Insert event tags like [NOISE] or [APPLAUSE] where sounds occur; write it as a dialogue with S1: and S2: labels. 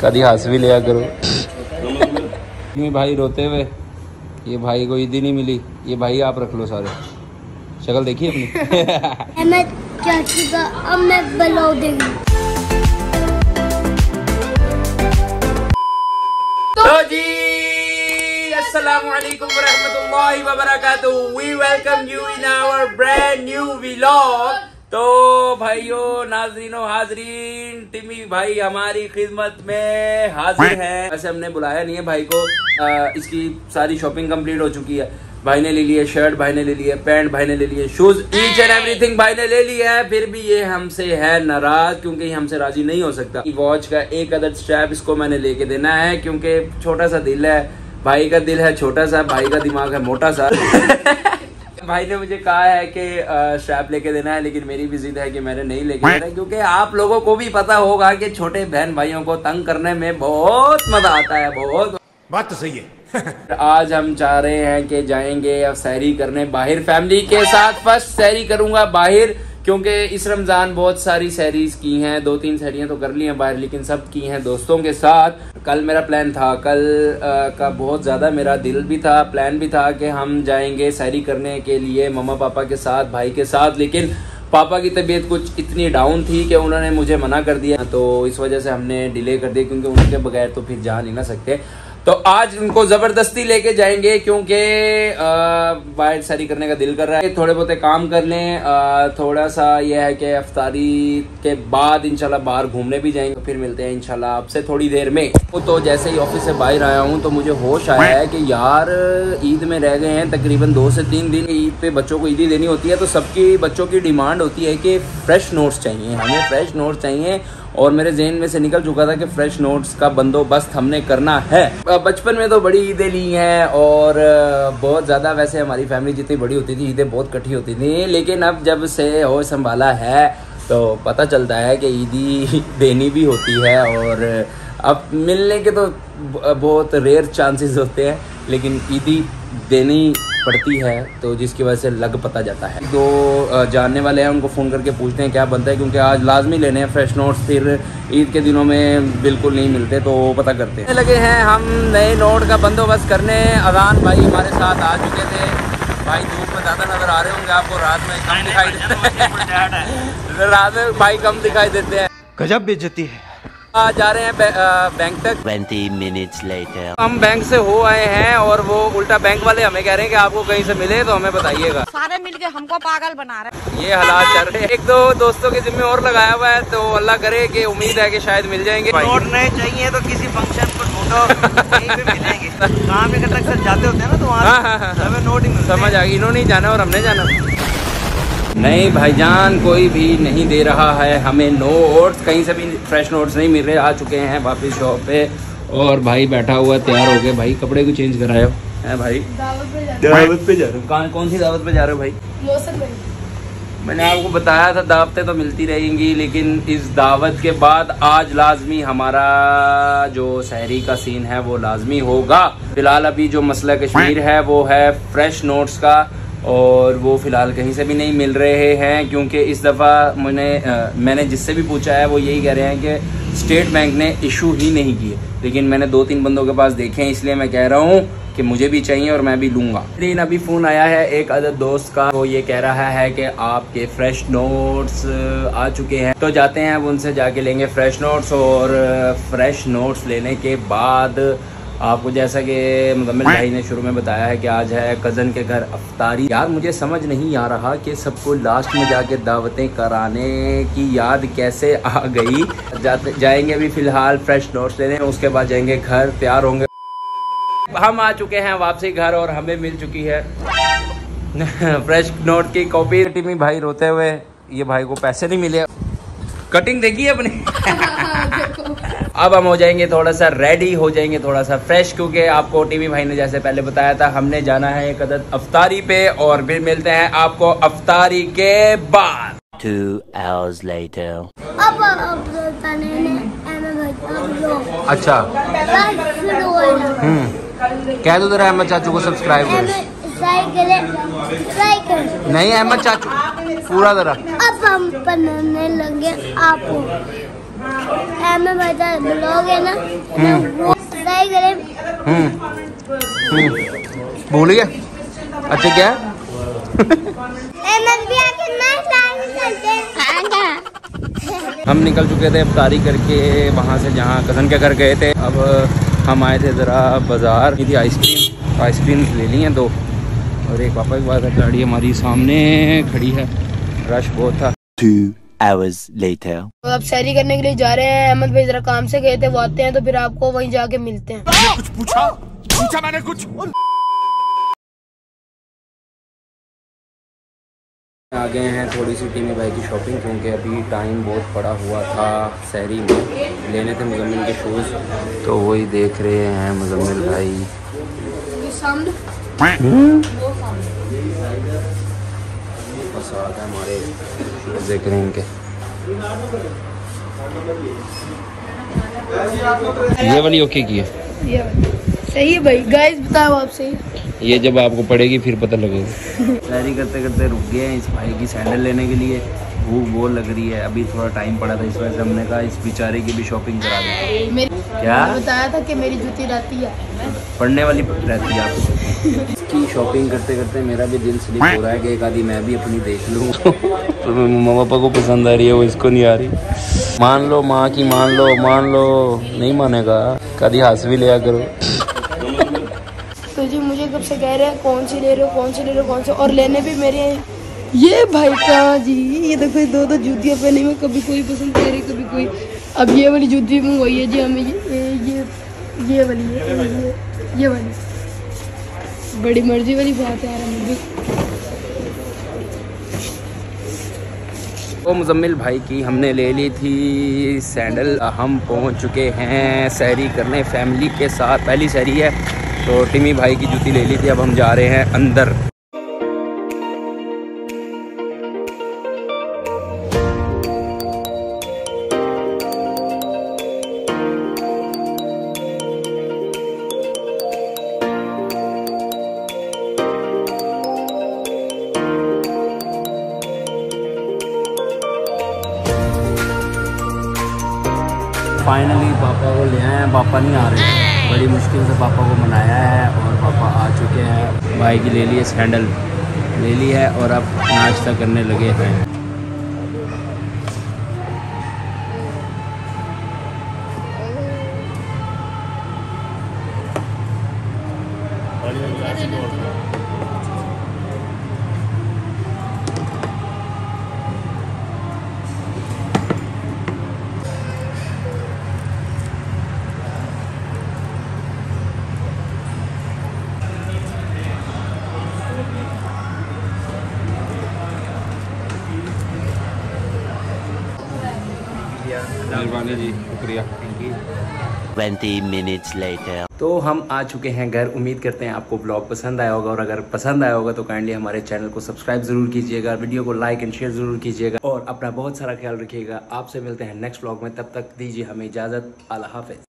S1: कभी हंस भी लिया करो। ये भाई रोते हुए ये भाई को ईदी नहीं मिली ये भाई आप रख लो सारे। शक्ल देखिए अपनी? [LAUGHS]
S2: मैं चाची का अब मैं ब्लॉग देंगी
S1: तो जी अस्सलाम वालेकुम रहमतुल्लाहि व बरकातहू we welcome you in our brand new vlog तो भाइयों नाजरीनों हाजरीन टिमी भाई हमारी खिदमत में हाजिर है। वैसे हमने बुलाया नहीं है भाई को। आ, इसकी सारी शॉपिंग कंप्लीट हो चुकी है। भाई ने ले लिया शर्ट भाई ने ले लिया पैंट भाई ने ले लिए शूज़ ईच एंड एवरीथिंग भाई ने ले लिया है। फिर भी ये हमसे है नाराज़ क्योंकि ये हमसे राज़ी नहीं हो सकता। वॉच का एक अदर स्ट्रैप इसको मैंने लेके देना है क्योंकि छोटा सा दिल है। भाई का दिल है छोटा सा भाई का दिमाग है मोटा सा। [LAUGHS] [LAUGHS] भाई ने मुझे कहा है कि स्ट्रैप लेके देना है लेकिन मेरी भी जिद है कि मैंने नहीं लेके देना क्योंकि आप लोगों को भी पता होगा कि छोटे बहन भाइयों को तंग करने में बहुत मज़ा आता है बहुत।
S3: बात तो सही है। [LAUGHS]
S1: आज हम चाह रहे हैं कि जाएँगे अब सैरी करने बाहर फैमिली के साथ फ़र्स्ट सैरी करूँगा बाहर। क्योंकि इस रमज़ान बहुत सारी सैरीज की हैं दो तीन सैरियाँ तो कर ली हैं बाहर लेकिन सब की हैं दोस्तों के साथ। कल मेरा प्लान था कल आ, का बहुत ज़्यादा मेरा दिल भी था प्लान भी था कि हम जाएँगे सैरी करने के लिए मम्मा पापा के साथ भाई के साथ लेकिन पापा की तबीयत कुछ इतनी डाउन थी कि उन्होंने मुझे मना कर दिया। तो इस वजह से हमने डिले कर दिया क्योंकि उनके बगैर तो फिर जा नहीं ना सकते। तो आज उनको ज़बरदस्ती लेके जाएँगे क्योंकि बाइट सारी करने का दिल कर रहा है। थोड़े बहुत काम कर लें थोड़ा सा यह है कि अफ्तारी के बाद इंशाल्लाह बाहर घूमने भी जाएँगे। फिर मिलते हैं इंशाल्लाह आपसे थोड़ी देर में। तो जैसे ही ऑफ़िस से बाहर आया हूँ तो मुझे होश आया है कि यार, ईद में रह गए हैं तकरीबन दो से तीन दिन। ईद पे बच्चों को ईदी देनी होती है तो सबकी बच्चों की डिमांड होती है कि फ्रेश नोट्स चाहिए। हमें फ्रेश नोट्स चाहिए और मेरे जहन में से निकल चुका था कि फ्रेश नोट्स का बंदोबस्त हमने करना है। बचपन में तो बड़ी ईदें ली हैं और बहुत ज़्यादा वैसे हमारी फैमिली जितनी बड़ी होती थी, ईदें बहुत कठी होती थी। लेकिन अब जब से हो संभाला है तो पता चलता है कि ईदी [LAUGHS] देनी भी होती है और, अब मिलने के तो बहुत रेयर चांसेस होते हैं, लेकिन ईदी देनी पड़ती है तो जिसकी वजह से लग पता जाता है। जो जानने वाले हैं उनको फ़ोन करके पूछते हैं क्या बनता है क्योंकि आज लाजमी लेने हैं फ्रेश नोट्स फिर ईद के दिनों में बिल्कुल नहीं मिलते तो पता करते हैं। लगे हैं हम नए नोट का बंदोबस्त करने अजान भाई हमारे साथ आ चुके थे। भाई धूप में ज़्यादा नज़र आ रहे होंगे आपको रात में कम दिखाई देते हैं। [LAUGHS] रात में भाई कम दिखाई देते हैं।
S3: गजब बेचती है।
S1: जा रहे हैं बैंक तक।
S4: 20 minutes later.
S1: हम बैंक से हो आए हैं और वो उल्टा बैंक वाले हमें कह रहे हैं कि आपको कहीं से मिले तो हमें बताइएगा।
S5: सारे मिलके हमको पागल बना रहे हैं।
S1: ये हालात चल रहे हैं। एक दो दोस्तों के जिम्मे और लगाया हुआ है तो अल्लाह करे कि उम्मीद है कि शायद मिल जाएँगे।
S6: नोट नहीं चाहिए तो किसी फ़ंक्शन को ढूंढो कहीं मिलेंगे। [LAUGHS] काम जाते होते हैं ना तो वहाँ
S1: हाँ, हाँ, हाँ।
S6: हमें नोट
S1: समझ आ गई। इन्होंने जाना और हमने जाना। नहीं भाईजान कोई भी नहीं दे रहा है। हमें नोट्स कहीं से भी फ्रेश नोट्स नहीं मिल रहे आ चुके हैं वापस शॉप पे। और भाई बैठा हुआ तैयार हो गया। भाई कपड़े को चेंज कराए हो है भाई? दावत पे जा रहे हो। कौन कौन सी दावत पे जा रहे हो भाई? मैंने आपको बताया था दावतें तो मिलती रहेंगी लेकिन इस दावत के बाद आज लाजमी हमारा जो शहरी का सीन है वो लाजमी होगा। फ़िलहाल अभी जो मसला कश्मीर है वो है फ्रेश नोट्स का। और वो फ़िलहाल कहीं से भी नहीं मिल रहे हैं, क्योंकि इस दफ़ा मैंने मैंने जिससे भी पूछा है, वो यही कह रहे हैं कि स्टेट बैंक ने इशू ही नहीं किए। लेकिन मैंने दो तीन बंदों के पास देखे हैं, इसलिए मैं कह रहा हूँ कि मुझे भी चाहिए और मैं भी लूँगा। लेकिन अभी फ़ोन आया है एक अदर दोस्त का, वो ये कह रहा है कि आपके फ्रेश नोट्स आ चुके हैं। तो जाते हैं, अब उनसे जाके लेंगे फ्रेश नोट्स और फ्रेश नोट्स लेने के बाद आपको जैसा कि मुकम्मल भाई ने शुरू में बताया है कि आज है कज़न के घर अफ्तारी। यार, मुझे समझ नहीं आ रहा कि सबको लास्ट में जाके दावतें कराने की याद कैसे आ गई। जाते, जाएँगे अभी फ़िलहाल फ्रेश नोट्स लेने, उसके बाद जाएँगे घर, तैयार होंगे। हम आ चुके हैं वापसी घर और हमें मिल चुकी है [LAUGHS] फ्रेश नोट की कॉपी। टीमी भाई रोते हुए, ये भाई को पैसे नहीं मिले। कटिंग देखी है अपनी? [LAUGHS] अब हम हो जाएँगे थोड़ा सा रेडी हो जाएँगे थोड़ा सा फ्रेश क्योंकि आपको टीवी भाई ने जैसे पहले बताया था हमने जाना है एक अदद अफ्तारी पे और फिर मिलते हैं आपको अफ्तारी के बाद।
S4: Two hours later.
S2: अब
S1: अच्छा। कह दो जरा अहमद चाचू को सब्सक्राइब करो। नहीं अहमद चाचू पूरा जरा।
S2: अब हम बनाने लगे आपको। ब्लॉग है ना वो सही करे।
S1: हम्म। हम्म। भूल गया? अच्छा क्या? [LAUGHS] हम निकल चुके थे अफ्तारी करके वहाँ से जहाँ कज़न के घर गए थे। अब हम आए थे ज़रा बाज़ार। थी आइसक्रीम। आइसक्रीम ले ली हैं दो। और एक पापा की बात है गाड़ी हमारी सामने खड़ी है। रश बहुत था।
S4: Hours later.
S7: तो अब सैरी करने के लिए जा रहे हैं अहमद भाई जरा काम से गए थे वो आते हैं तो फिर आपको वहीं जाके मिलते हैं।
S3: मैंने कुछ पूछा? पूछा मैंने कुछ?
S1: आ गए हैं थोड़ी सी टीमी भाई की शॉपिंग क्योंकि अभी टाइम बहुत पड़ा हुआ था शहरी में। लेने थे मुजम्मिल के शूज़ तो वही देख रहे हैं मुजम्मिल भाई। आ गए हमारे हैं इनके ये वाली ओके की है?
S7: सही है भाई। गाइस बताओ आप सही।
S1: ये जब आपको पड़ेगी फिर पता लगेगा। तैयारी करते करते रुक गए हैं इस भाई की सैंडल लेने के लिए। भूख बहुत लग रही है। अभी थोड़ा टाइम पड़ा था इस वजह से हमने कहा इस बेचारे की भी शॉपिंग करा दें क्या?
S7: बताया था कि मेरी जूती रहती है।
S1: पढ़ने वाली रहती है आपको। शॉपिंग करते करते मेरा भी दिल स्लिप हो रहा है कि एक आधी मैं भी अपनी देख लूँ। [LAUGHS] तो मम्मा पापा को पसंद आ रही है वो इसको नहीं आ रही। मान लो माँ की मान लो मान लो नहीं मानेगा। कभी हंस भी लिया करो।
S7: तो जी मुझे कब से कह रहे हैं कौन सी ले रहे हो कौन सी ले रहे हो कौन सी? और लेने भी मेरे ये भाई कहाँ जी ये देखो दो दो जूतियाँ पहनी में कभी कोई पसंद कर रही कभी कोई। अब ये वाली जूती मंगवाई है जी हमें ये ये ये वाली है ये ये वाली। बड़ी मर्ज़ी वाली बात है यार, हमें
S1: तो मुजम्मिल भाई की हमने ले ली थी सैंडल, हम पहुँच चुके हैं सैरी करने, फैमिली के साथ। पहली सैरी है तो टिमी भाई की जूती ले ली थी, अब हम जा रहे हैं अंदर। पापा को ले आए हैं पापा नहीं आ रहे बड़ी मुश्किल से पापा को मनाया है और पापा आ चुके हैं। भाई की ले ली है सैंडल ले ली है और अब नाश्ता करने लगे हैं। मेहरबानी जी शुक्रिया।
S4: 20 minutes later.
S1: तो हम आ चुके हैं घर। उम्मीद करते हैं आपको ब्लॉग पसंद आया होगा। और अगर पसंद आया होगा तो काइंडली हमारे चैनल को सब्सक्राइब ज़रूर कीजिएगा। वीडियो को लाइक एंड शेयर ज़रूर कीजिएगा। और अपना बहुत सारा ख्याल रखिएगा। आपसे मिलते हैं नेक्स्ट ब्लॉग में। तब तक दीजिए हमें इजाज़त। अल्लाह हाफिज।